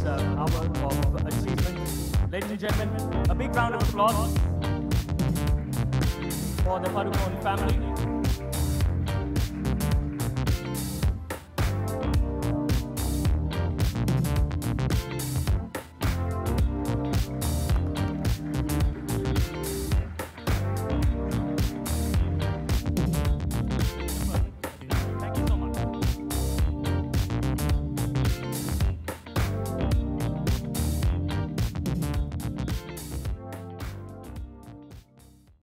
this uh, hour of achievement. Ladies and gentlemen, a big round of applause for the Padukone family.